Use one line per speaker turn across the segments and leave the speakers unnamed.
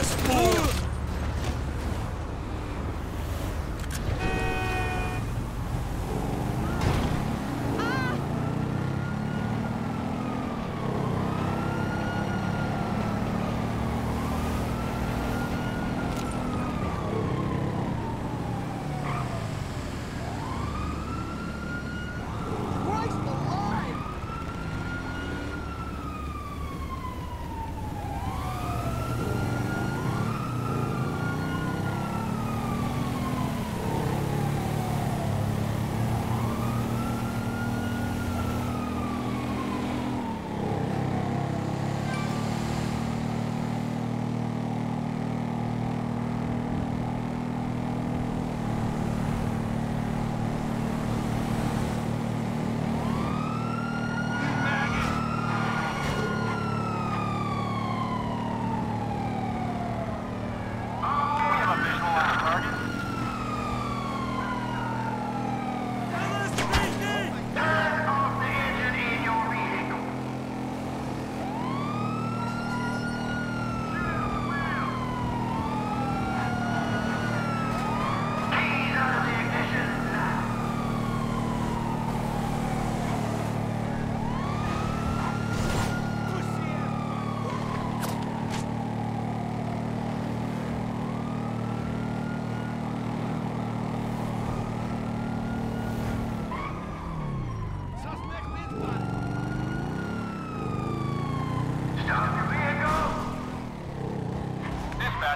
Reckless fool!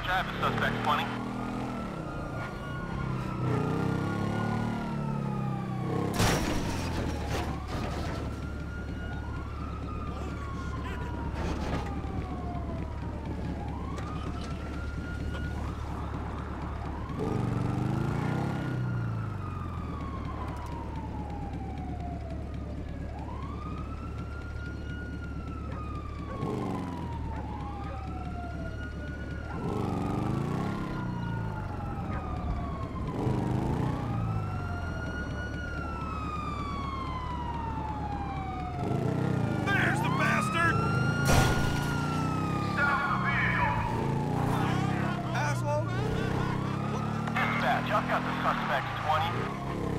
Roger, I have a suspect, 20. Dispatch, I've got the suspects. 20.